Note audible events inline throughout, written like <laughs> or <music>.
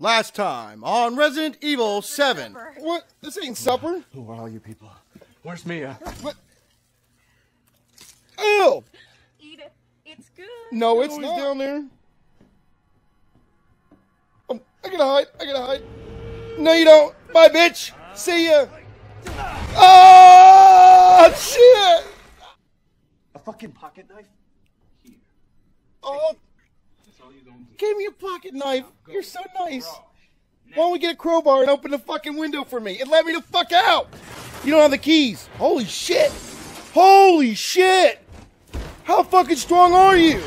Last time on Resident Evil 7. Supper. What? This ain't supper. Who are all you people? Where's Mia? What? Ew! Eat it. It's good. No, it's not. down there. Um, I gotta hide. I gotta hide. No, you don't. Bye, bitch. See ya. Oh, shit. A fucking pocket knife? Here. Oh, That's all you gonna do. gave me a pocket knife. You're so nice. Why don't we get a crowbar and open the fucking window for me and let me the fuck out? You don't have the keys. Holy shit. Holy shit. How fucking strong are you?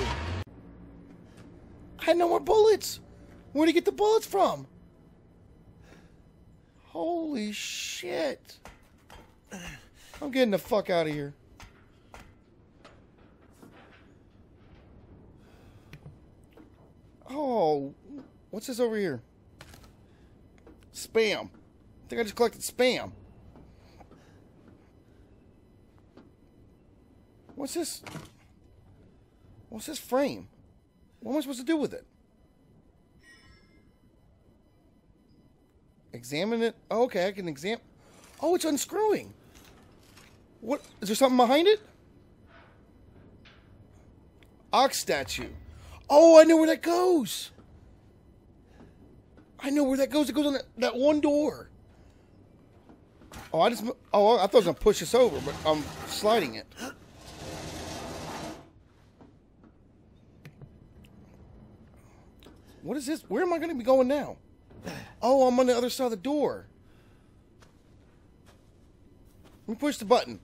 I had no more bullets. Where'd he get the bullets from? Holy shit. I'm getting the fuck out of here. Oh, what's this over here? Spam. I think I just collected spam. What's this? What's this frame? What am I supposed to do with it? Examine it. Oh, okay, I can examine. Oh, it's unscrewing. What? Is there something behind it? Ox statue. Oh, I know where that goes. I know where that goes. It goes on that, that one door. Oh, I just. Oh, I thought I was gonna push this over, but I'm sliding it. What is this? Where am I gonna be going now? Oh, I'm on the other side of the door. Let me push the button.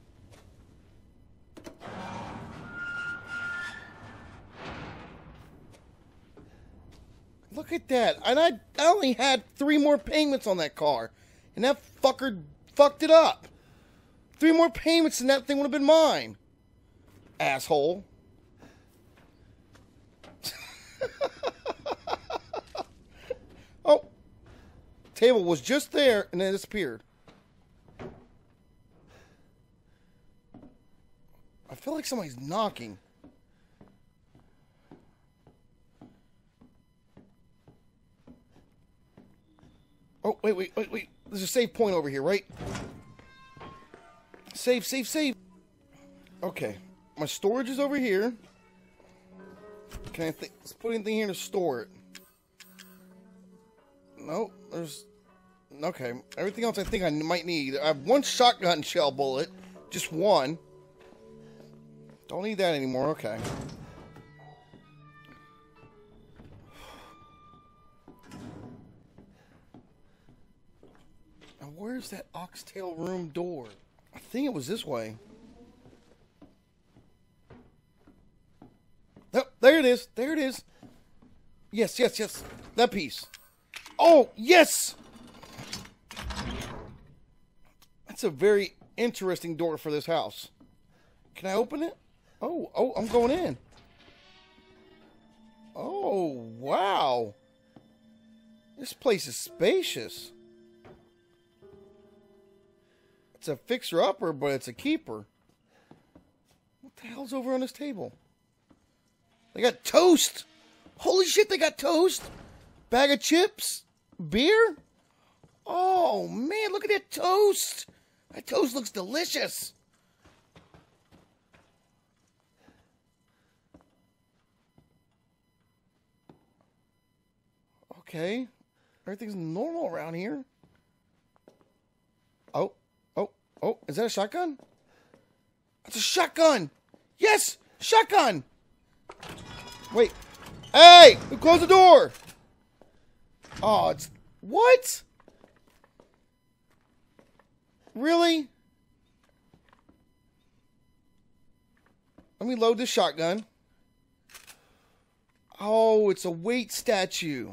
Look at that. And I, I only had three more payments on that car. And that fucker fucked it up. Three more payments and that thing would have been mine. Asshole. <laughs> oh. Table was just there and then it disappeared. I feel like somebody's knocking. Oh, wait, wait, wait, wait. There's a save point over here, right? Save, save, save. Okay. My storage is over here. Can I think? Let's put anything here to store it. Nope. There's. Okay. Everything else I think I might need. I have one shotgun shell bullet. Just one. Don't need that anymore. Okay. Where's that oxtail room door? I think it was this way. Oh, there it is. There it is. Yes, yes, yes. That piece. Oh, yes! That's a very interesting door for this house. Can I open it? Oh, oh, I'm going in. Oh, wow. This place is spacious. It's a fixer-upper, but it's a keeper. What the hell's over on this table? They got toast. Holy shit, they got toast. Bag of chips. Beer. Oh, man, look at that toast. That toast looks delicious. Okay. Everything's normal around here. Oh, oh, is that a shotgun? That's a shotgun! Yes! Shotgun! Wait. Hey! Who closed the door? Oh, it's. What? Really? Let me load this shotgun. Oh, it's a weight statue.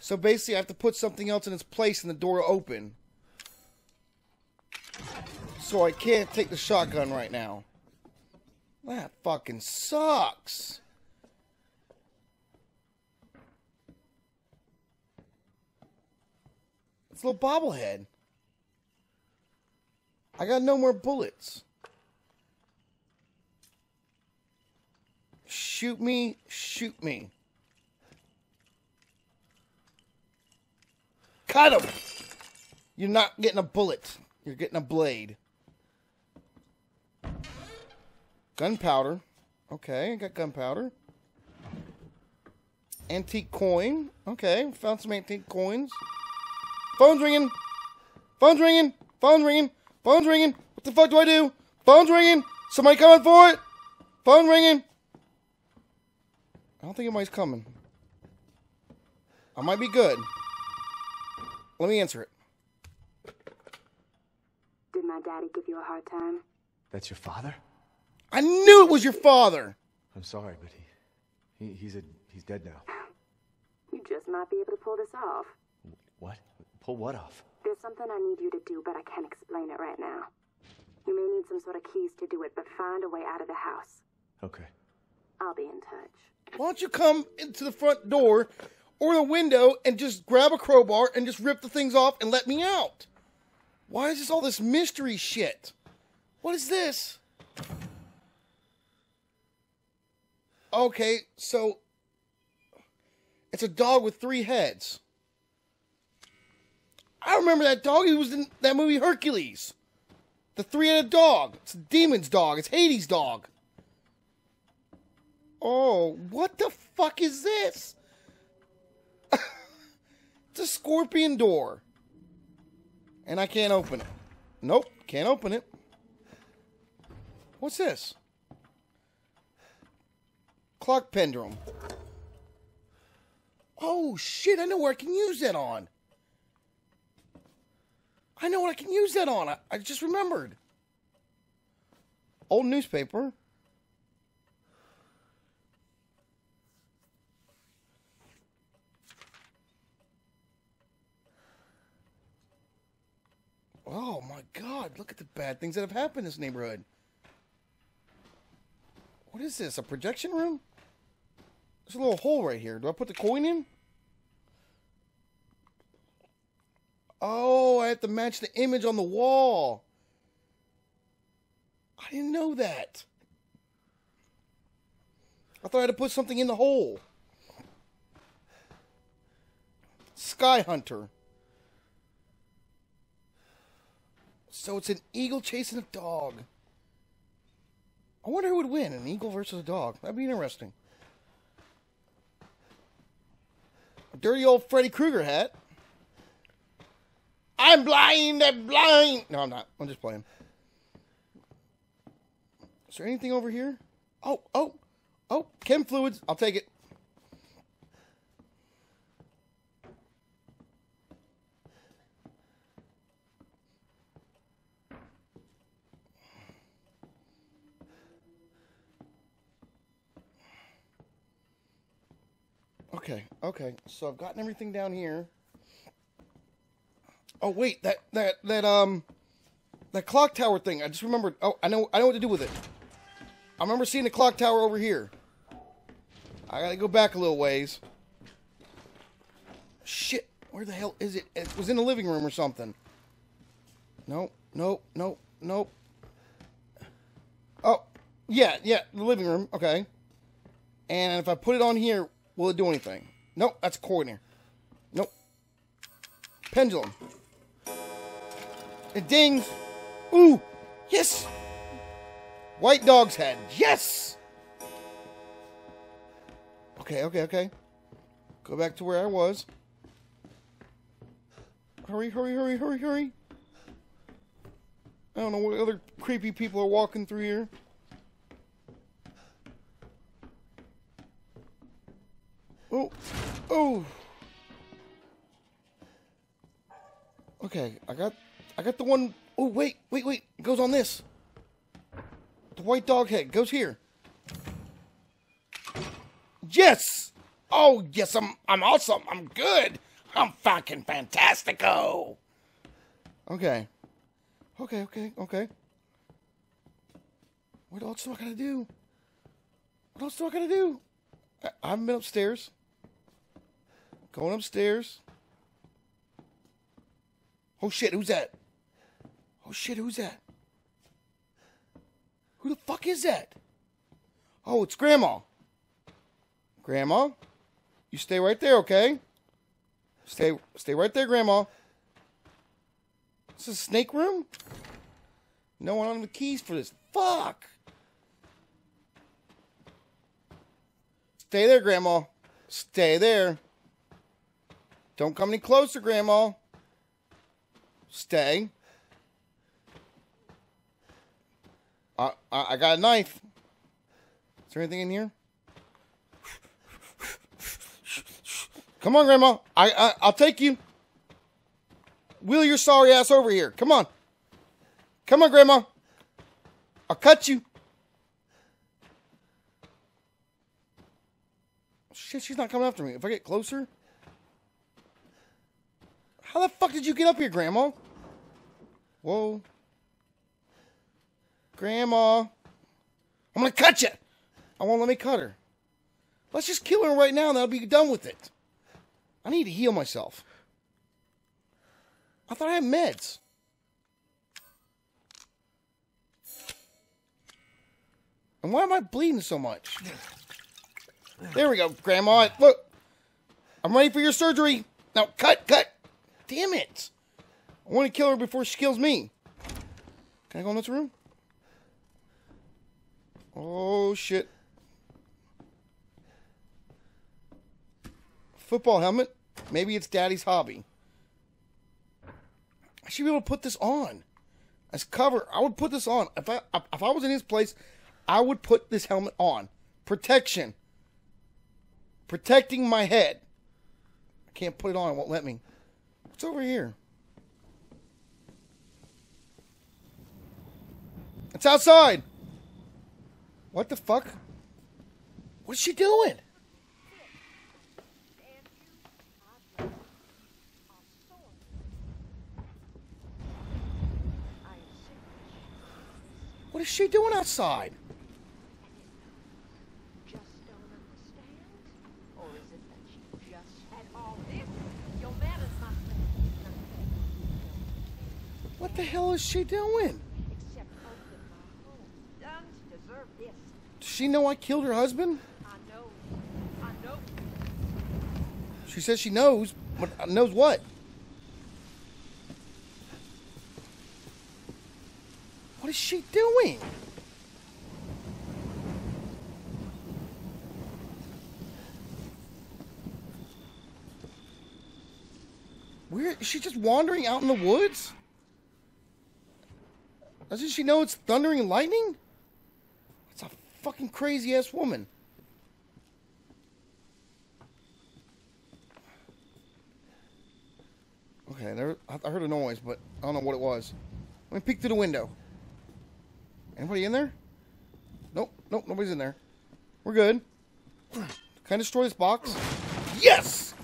So basically, I have to put something else in its place and the door open. So I can't take the shotgun right now. That fucking sucks. It's a little bobblehead. I got no more bullets. Shoot me, shoot me. cut him. You're not getting a bullet. You're getting a blade. Gunpowder. Okay, I got gunpowder. Antique coin. Okay, found some antique coins. Phone's ringing. Phone's ringing. Phone's ringing. Phone's ringing. What the fuck do I do? Phone's ringing. Somebody coming for it? Phone ringing. I don't think anybody's coming. I might be good. Let me answer it. Did my daddy give you a hard time? That's your father? I knew it was your father. I'm sorry, but he, he he's a he's dead now. You just might be able to pull this off. What? Pull what off? There's something I need you to do, but I can't explain it right now. You may need some sort of keys to do it, but find a way out of the house. Okay. I'll be in touch. Why don't you come into the front door or the window and just grab a crowbar and just rip the things off and let me out? Why is this all this mystery shit? What is this? Okay, so it's a dog with three heads. I remember that dog. He was in that movie Hercules. The three-headed dog. It's a demon's dog. It's Hades' dog. Oh, what the fuck is this? <laughs> it's a scorpion door. And I can't open it. Nope, can't open it. What's this? Clock pendulum. Oh shit, I know where I can use that on. I know what I can use that on. I, I just remembered. Old newspaper. Oh my god, look at the bad things that have happened in this neighborhood. What is this? A projection room? There's a little hole right here. Do I put the coin in? Oh, I have to match the image on the wall. I didn't know that. I thought I had to put something in the hole. Sky Hunter. So it's an eagle chasing a dog. I wonder who would win, an eagle versus a dog. That'd be interesting. A dirty old Freddy Krueger hat. I'm blind, I'm blind. No, I'm not. I'm just playing. Is there anything over here? Oh, oh, oh, chem fluids. I'll take it. Okay, okay. So I've gotten everything down here. Oh wait, that that that um that clock tower thing. I just remembered. Oh, I know I know what to do with it. I remember seeing the clock tower over here. I gotta go back a little ways. Shit, where the hell is it? It was in the living room or something. No, no, no, no. Oh, yeah, yeah, the living room. Okay. And if I put it on here, will it do anything? Nope, that's a corner. Nope. Pendulum. It dings. Ooh, yes. White dog's head. Yes. Okay, okay, okay. Go back to where I was. Hurry, hurry, hurry, hurry, hurry. I don't know what other creepy people are walking through here. Oh, oh. Okay, I got, I got the one oh wait, wait, wait! It goes on this. The white dog head goes here. Yes! Oh yes, I'm I'm awesome. I'm good. I'm fucking fantastico. Okay. Okay, okay, okay. What else do I gotta do? What else do I gotta do? I, I haven't been upstairs. Going upstairs. Oh shit, who's that? Oh shit, who's that? Who the fuck is that? Oh, it's Grandma. Grandma, you stay right there, okay? Stay stay right there, Grandma. This is a snake room? No one on the keys for this. Fuck. Stay there, Grandma. Stay there. Don't come any closer, Grandma. Stay. I, I, I got a knife. Is there anything in here? Come on, Grandma. I, I I'll take you. Wheel your sorry ass over here. Come on. Come on, Grandma. I'll cut you. Shit, she's not coming after me. If I get closer. How the fuck did you get up here, Grandma? Whoa. Grandma. I'm gonna cut you. I won't let me cut her. Let's just kill her right now and I'll be done with it. I need to heal myself. I thought I had meds. And why am I bleeding so much? There we go, Grandma. Look, I'm ready for your surgery. Now, cut, cut. Damn it. I want to kill her before she kills me. Can I go in this room? Oh, shit. Football helmet. Maybe it's daddy's hobby. I should be able to put this on as cover. I would put this on if I if I was in his place. I would put this helmet on. Protection. Protecting my head. I can't put it on. It won't let me. What's over here? It's outside. What the fuck? What is she doing? What is she doing outside? Just don't understand? Or is it that you just had all this? Your manners must What the hell is she doing? Does she know I killed her husband? I know. I know. She says she knows, but knows what? What is she doing? Where is she just wandering out in the woods? Doesn't she know it's thundering and lightning? It's a fucking crazy ass woman. Okay, there, I heard a noise, but I don't know what it was. Let me peek through the window. Anybody in there? Nope, nope, nobody's in there. We're good. Can I destroy this box? Yes!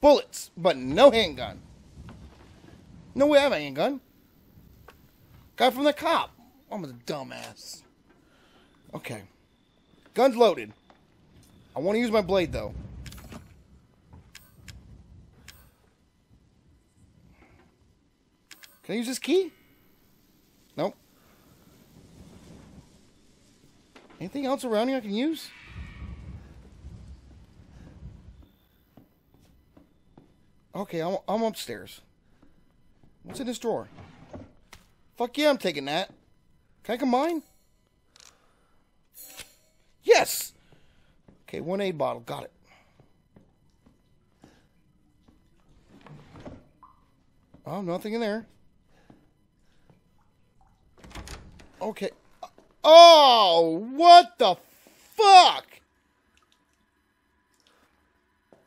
Bullets, but no handgun. No way I have a handgun. Got from the cop. I'm a dumbass. Okay. Gun's loaded. I want to use my blade, though. Can I use this key? Nope. Anything else around here I can use? Okay, I'm, I'm upstairs. What's in this drawer? Fuck yeah, I'm taking that. Can I combine? Yes! Okay, one aid bottle. Got it. Oh, nothing in there. Okay. Oh, what the fuck?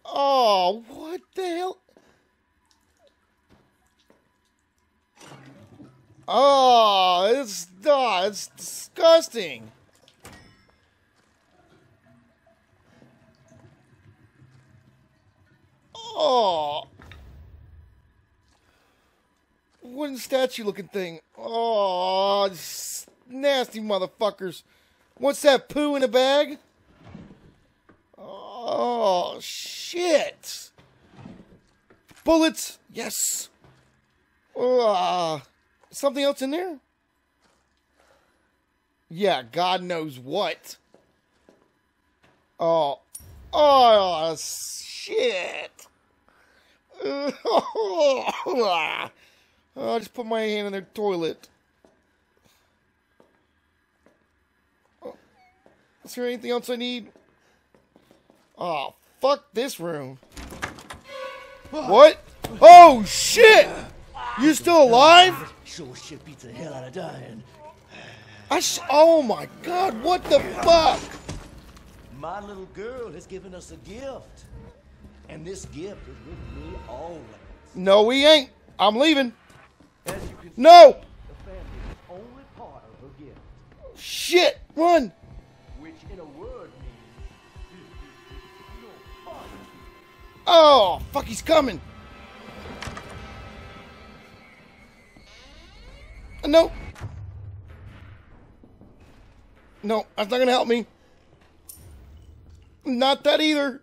Oh, what the hell? Oh, it's oh, it's disgusting. Oh. Wooden statue looking thing. Oh, nasty motherfuckers. What's that poo in a bag? Oh, shit. Bullets. Yes. Uh, something else in there? Yeah, God knows what. Oh. Oh, shit. <laughs> I just put my hand in their toilet. Oh, Is there anything else I need? Oh, fuck this room. What? Oh, shit! You still alive? Sure shit beats the hell out of dying. I sh- oh my god, what the fuck? My little girl has given us a gift. And this gift is with me always. No, we ain't. I'm leaving. As you can see, No! the family is only part of her gift. Shit! Run! Which in a word means. <laughs> Oh, fuck, he's coming. Uh, no. No, that's not gonna help me. Not that either.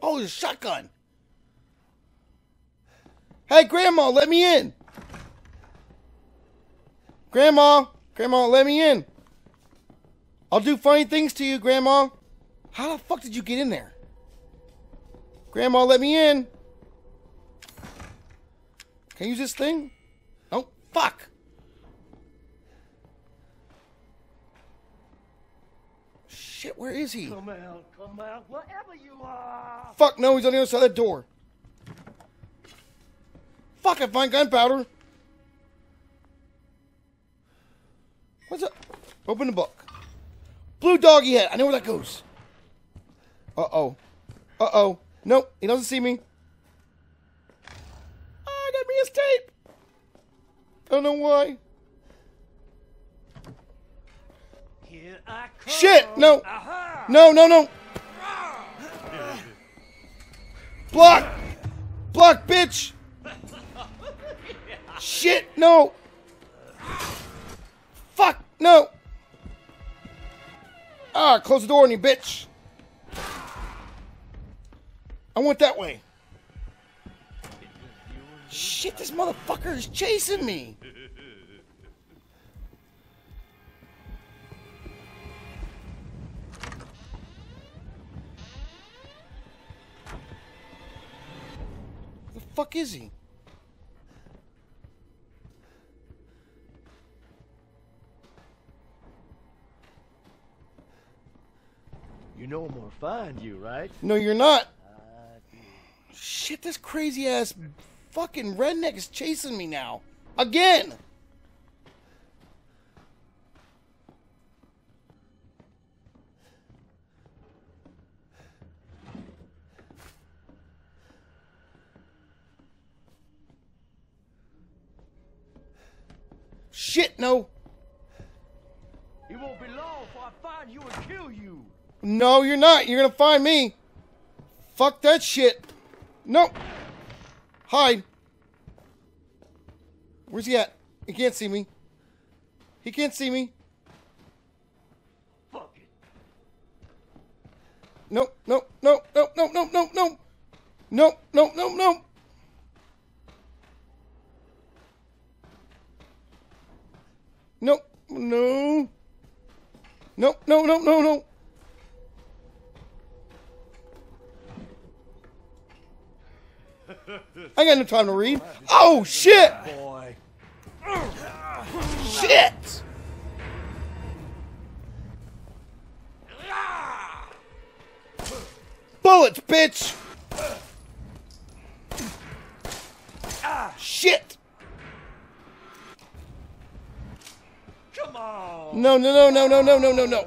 Oh, there's a shotgun. Hey, Grandma, let me in. Grandma, Grandma, let me in. I'll do funny things to you, Grandma. How the fuck did you get in there? Grandma, let me in. Can I use this thing? Oh, fuck. Shit, where is he? Come out, come out, wherever you are. Fuck, no, he's on the other side of that door. Fuck, I find gunpowder. What's up? Open the book. Blue doggy head. I know where that goes. Uh oh. Uh oh. Nope, he doesn't see me. Ah, I got me his tape. Don't know why. Here I come. Shit! No! Aha! No, no, no! Block! Block, bitch! Shit, no! Fuck, no! Ah, close the door on you, bitch! I went that way. Shit, this motherfucker is chasing me! The fuck is he? You know I'm gonna find you, right? No, you're not. Shit, this crazy ass fucking redneck is chasing me now. Again! Shit, no. It won't be long before I find you and kill you. No, you're not. You're gonna find me. Fuck that shit. No. Hide. Where's he at? He can't see me. He can't see me. Fuck it. No, no, no, no, no, no, no, no. No, no, no, no. No, no. No, no, no, no, no. I ain't got no time to read. Oh shit! Boy. Shit! Bullets, bitch! Shit! Come on. No, no, no, no, no, no, no, no, no.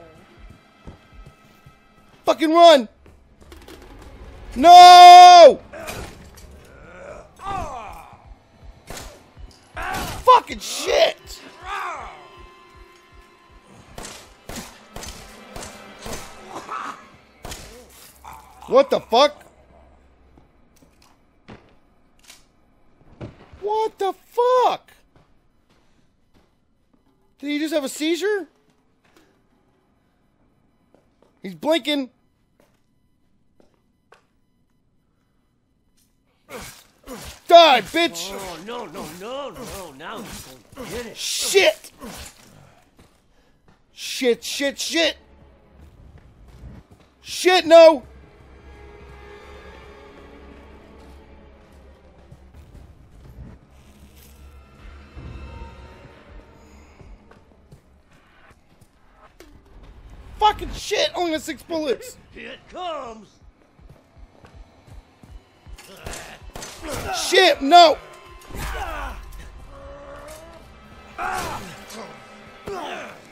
Fucking run! No! Fucking shit! What the fuck? What the fuck? Did he just have a seizure? He's blinking. Die, bitch! Oh, no, no, no, no. Now get it. Shit! Shit, shit, shit! Shit, no! Fucking shit! Only got six bullets. Here it comes. Shit, no!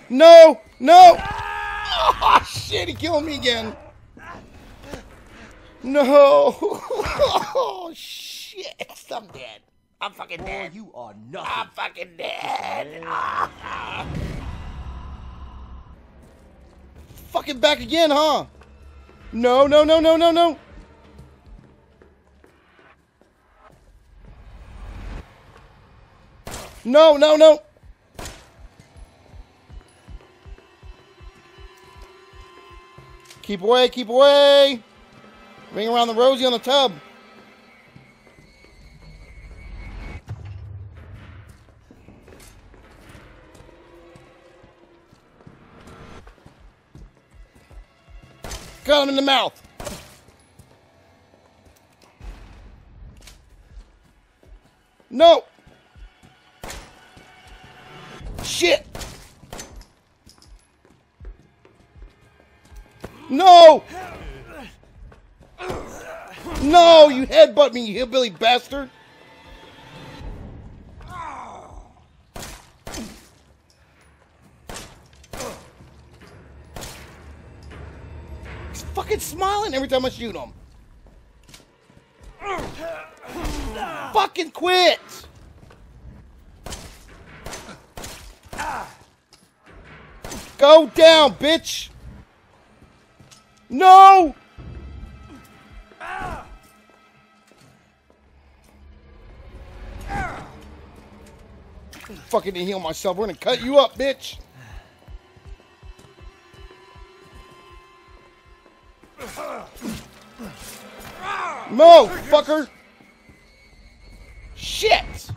No, no! Oh shit, he killed me again. No! <laughs> Oh shit, I'm dead. I'm fucking Boy, dead. you are not I'm fucking dead. Ah. Fucking back again, huh? No, no, no, no, no, no. No, no, no. Keep away, keep away. Ring around the rosy on the tub. Got him in the mouth. No. Shit. No. No, you headbutt me, you hillbilly bastard. He's fucking smiling every time I shoot him. fucking quit. Go down, bitch. No. Fucking to heal myself. We're gonna cut you up, bitch. No, fucker. Shit.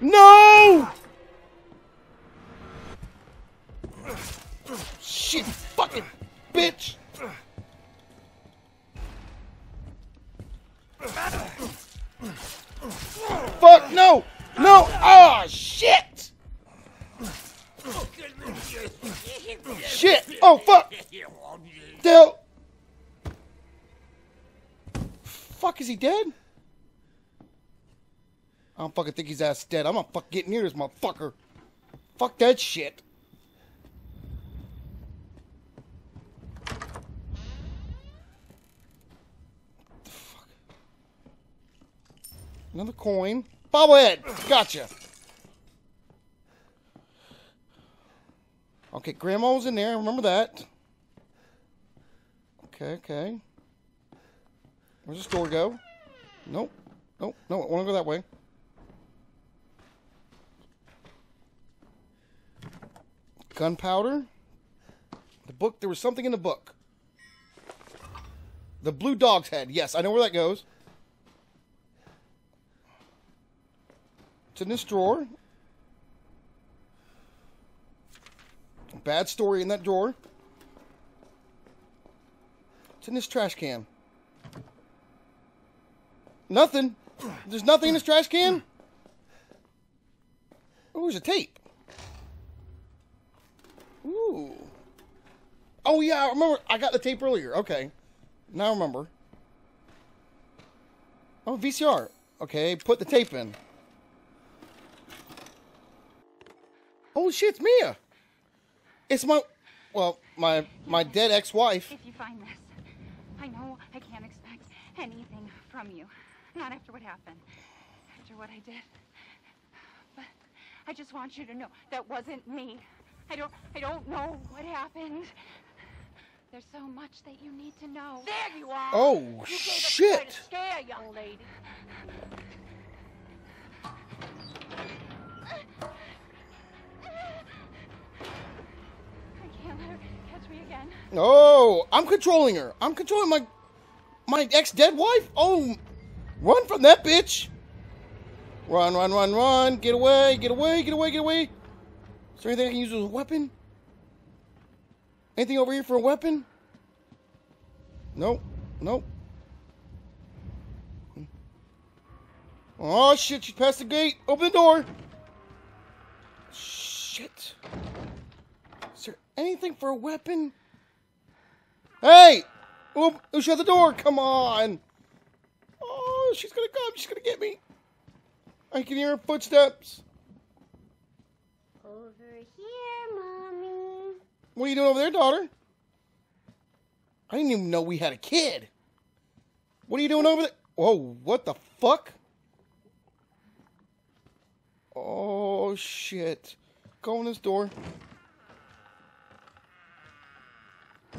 No. Shit, fucking bitch. Fuck, no. No. Ah, shit. Shit. Oh, fuck. Dale. Fuck, is he dead? I don't fucking think his ass dead. I'm gonna fuck get near this motherfucker. Fuck that shit. Another coin. Bobblehead. Gotcha. Okay, Grandma was in there. Remember that. Okay, okay. Where's the store go? Nope. Nope. No, I want to go that way. Gunpowder. The book. There was something in the book. The blue dog's head. Yes, I know where that goes. It's in this drawer. Bad story in that drawer. It's in this trash can. Nothing. There's nothing in this trash can. Oh, there's a tape. Ooh. Oh yeah, I remember. I got the tape earlier. Okay, now I remember. Oh, VCR. Okay, put the tape in. Holy shit, it's Mia. It's my, well, my my dead ex-wife. If you find this, I know I can't expect anything from you. Not after what happened. After what I did. But I just want you to know that wasn't me. I don't I don't know what happened. There's so much that you need to know. There you are. Oh You gave us a shit! to scare, young lady. Again. Oh, I'm controlling her. I'm controlling my my ex-dead wife. Oh, run from that bitch! Run, run, run, run! Get away! Get away! Get away! Get away! Is there anything I can use as a weapon? Anything over here for a weapon? Nope. Nope. Oh shit, she's past the gate. Open the door. Shit. Is there anything for a weapon? Hey! Oop, who shut the door? Come on. Oh, she's gonna come. She's gonna get me. I can hear her footsteps. Over here, mommy. What are you doing over there, daughter? I didn't even know we had a kid. What are you doing over there? Whoa, what the fuck? Oh, shit. Go in this door.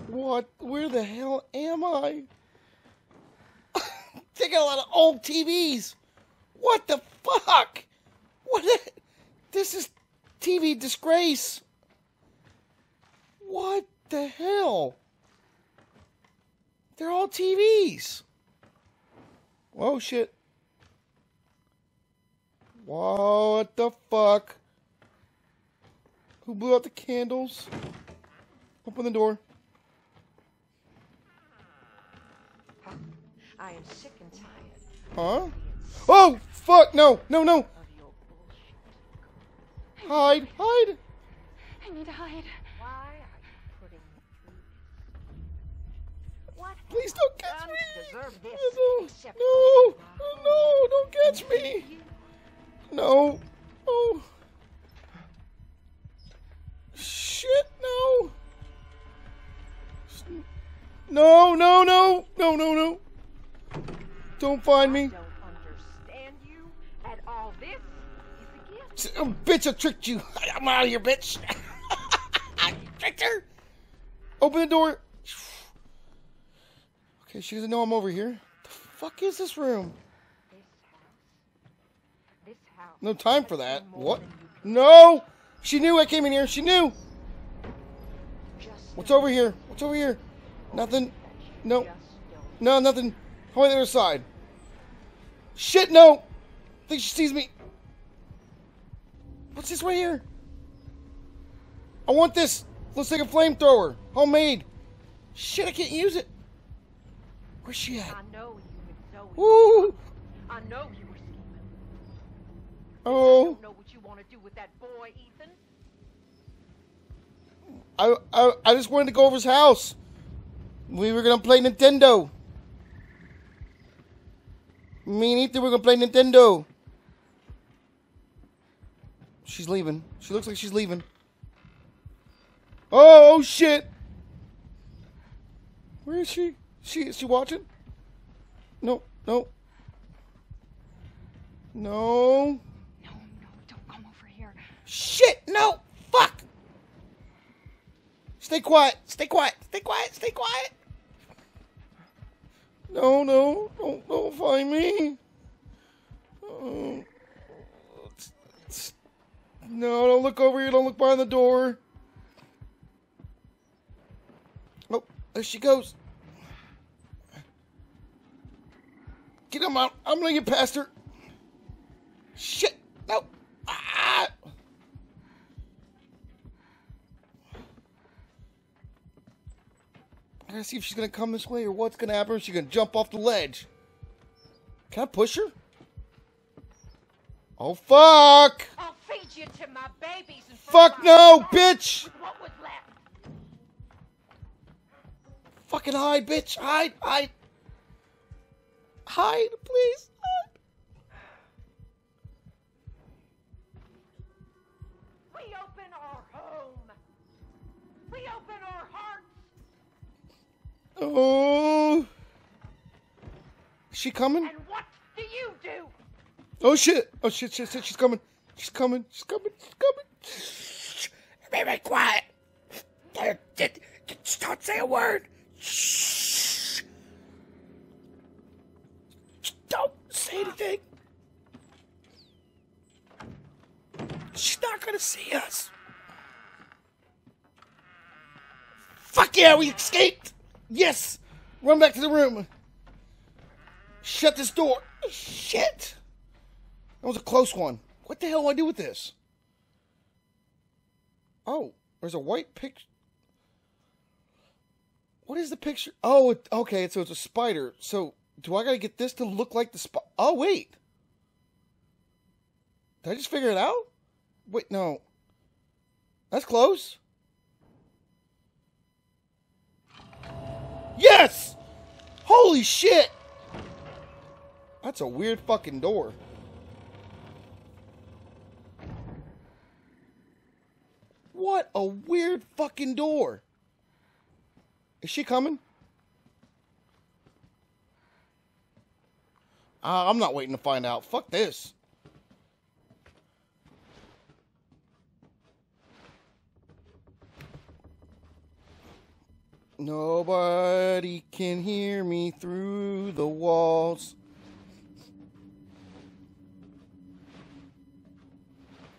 What? Where the hell am I? <laughs> got a lot of old TVs. What the fuck? What? The, <laughs> this is TV disgrace. What the hell? They're all TVs. Whoa, shit. What the fuck? Who blew out the candles? Open the door. I am sick and tired Huh? Oh, fuck! No, no, no! of your bullshit. Hide, hide! I need to hide. Why are you putting me through this? What Please I don't catch me! deserve this? No, no, no, don't catch me! No. Oh. Shit, no. No, no, no, no, no, no. Don't find me. I don't understand you at all. This is a gift. Oh, bitch, I tricked you. <laughs> I'm out of here, bitch. <laughs> I tricked her. Open the door. Okay, she doesn't know I'm over here. The fuck is this room? This house. This house. No time for that. What? No! She knew I came in here. She knew. What's over here? What's over here? Nothing. No. No, nothing. How about the other side? Shit, no! I think she sees me. What's this right here? I want this. Looks like a flamethrower. Homemade. Shit, I can't use it. Where's she at? I know you and Zoe. Woo! I know you were scheming. Oh. I don't know what you want to do with that boy, Ethan. I, I, I just wanted to go over his house. We were gonna play Nintendo. Me and Ethan were gonna play Nintendo. She's leaving. She looks like she's leaving. Oh, oh shit! Where is she? She is she watching? No, no. No. No, no, don't come over here. Shit! No! Fuck! Stay quiet! Stay quiet! Stay quiet! Stay quiet! No, no! Don't, don't find me! Oh. No, don't look over here. Don't look behind the door. Oh, there she goes. Get him out. I'm gonna get past her. Shit! No! I gotta see if she's gonna come this way or what's gonna happen. If she's gonna jump off the ledge. Can I push her? Oh fuck! I'll feed you to my babies and Fuck no, bitch! What was left. Fucking hide, bitch! Hide! Hide! Hide, please! Oh! Is she coming? And what do you do? Oh shit! Oh shit! Shit! Shit! She's coming! She's coming! She's coming! She's coming! Shh! Be quiet! Just don't say a word! Shh! Don't say anything! She's not gonna see us! Fuck yeah! We escaped! Yes! Run back to the room! Shut this door! Shit! That was a close one. What the hell do I do with this? Oh, there's a white picture. What is the picture? Oh, it, okay. So it's a spider. So do I gotta get this to look like the spider? Oh wait. Did I just figure it out? Wait, no. That's close. Yes! Holy shit! That's a weird fucking door. What a weird fucking door. Is she coming? Uh, I'm not waiting to find out. Fuck this. Nobody can hear me through the walls.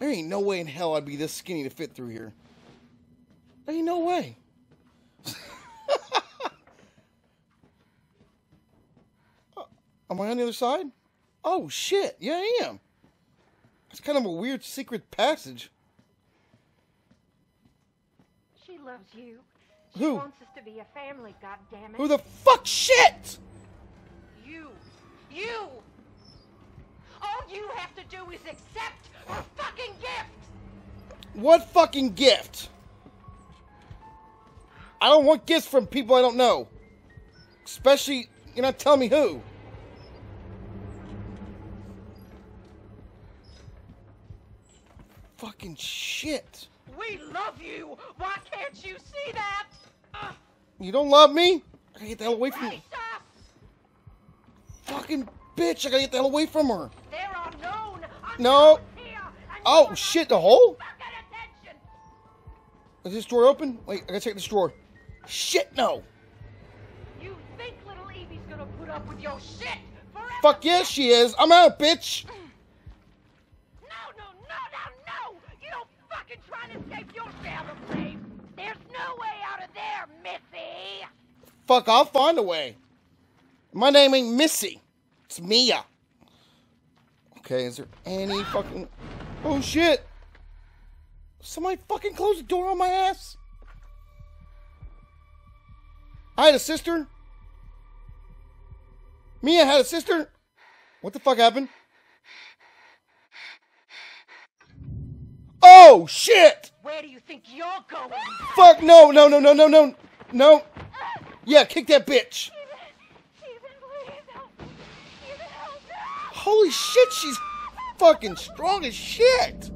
There ain't no way in hell I'd be this skinny to fit through here. There ain't no way. <laughs> Uh, Am I on the other side? Oh shit, yeah I am. It's kind of a weird secret passage. She loves you. She Who? wants us to be a family, goddammit. Who the fuck shit? You. You! All you have to do is accept her fucking gift! What fucking gift? I don't want gifts from people I don't know. Especially, you're not telling me who. Fucking shit. We love you! Why can't you see that? You don't love me? I gotta get the hell away from Raisa! Fucking bitch, I gotta get the hell away from her. No. unknown Here, and Oh, shit, the hole? Is this door open? Wait, I gotta check this drawer. Shit, no. You think little Evie's gonna put up with your shit forever? Fuck yes, she is. I'm out, bitch. <clears throat> No, no, no, no, no! You don't fucking try to escape your flame! There's no way out of there, Missy! Fuck, I'll find a way. My name ain't Missy. It's Mia. Okay, is there any fucking. Oh shit! Somebody fucking close the door on my ass. I had a sister. Mia had a sister. What the fuck happened? Oh shit! Where do you think you're going? Fuck no no no no no no no. Yeah, kick that bitch. Stephen, please help me. Stephen, help me. Holy shit, she's fucking strong as shit.